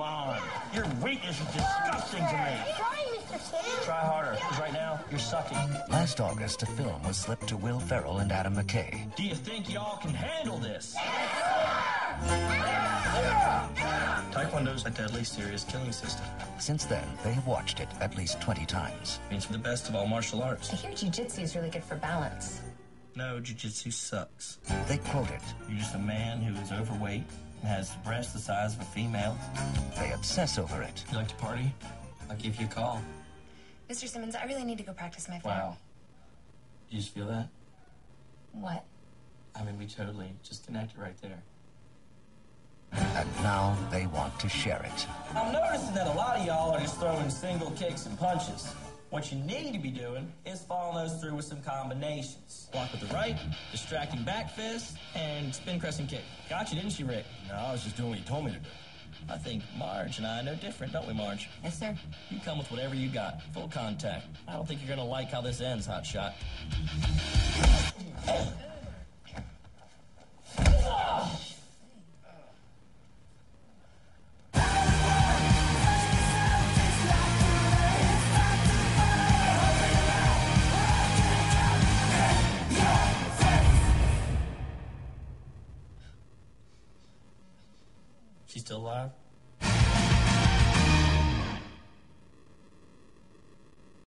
Come on. Your weight is disgusting to me. Try, Mr. Sam. Try harder, because right now, you're sucking. Last August, a film was slipped to Will Ferrell and Adam McKay. Do you think y'all can handle this? Taekwondo's a deadly serious killing system. Since then, they have watched it at least 20 times. It's the best of all martial arts. I hear jiu-jitsu is really good for balance. No, jujitsu sucks. They quote it. You're just a man who is overweight and has breasts the size of a female. They obsess over it. You like to party? I'll give you a call. Mr. Simmons, I really need to go practice my. Wow. Do you just feel that? What? I mean, we totally just connected right there. And now they want to share it. I'm noticing that a lot of y'all are just throwing single kicks and punches. What you need to be doing is following those through with some combinations. Block with the right, distracting back fist, and spin crescent kick. Got you, didn't she, Rick? No, I was just doing what you told me to do. I think Marge and I know different, don't we, Marge? Yes, sir. You come with whatever you got. Full contact. I don't think you're gonna like how this ends, Hot Shot. She's still alive?